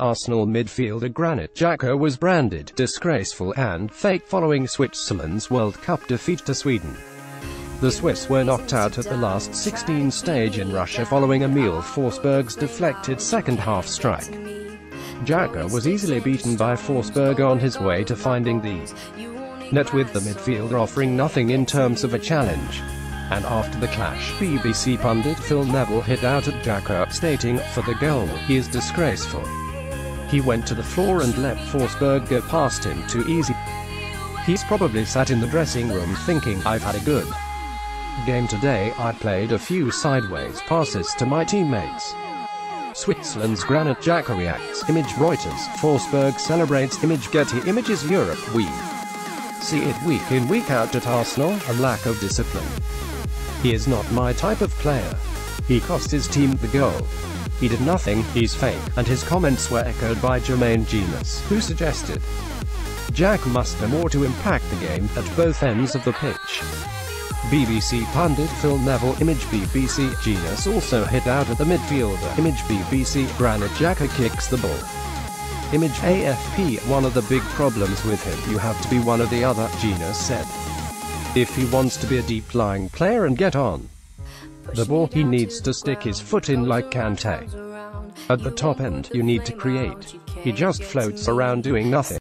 Arsenal midfielder Granit Xhaka was branded disgraceful and fake following Switzerland's World Cup defeat to Sweden. The Swiss were knocked out at the last 16 stage in Russia following Emil Forsberg's deflected second-half strike. Xhaka was easily beaten by Forsberg on his way to finding the net with the midfielder offering nothing in terms of a challenge. And after the clash, BBC pundit Phil Neville hit out at Xhaka, stating, for the goal, he is disgraceful. He went to the floor and let Forsberg go past him too easy. He's probably sat in the dressing room thinking, I've had a good game today, I played a few sideways passes to my teammates. Switzerland's Granit Xhaka reacts, Image Reuters, Forsberg celebrates Image Getty Images Europe, we see it week in week out at Arsenal, a lack of discipline. He is not my type of player. He cost his team the goal. He did nothing, he's fake, and his comments were echoed by Jermaine Jenas, who suggested Xhaka must do more to impact the game, at both ends of the pitch. BBC pundit Phil Neville Image BBC Jenas also hit out at the midfielder Image BBC Granit Xhaka kicks the ball. Image AFP One of the big problems with him you have to be one or the other, Jenas said. If he wants to be a deep-lying player and get on the ball, he needs to stick his foot in like Kante. At the top end, you need to create. He just floats around doing nothing.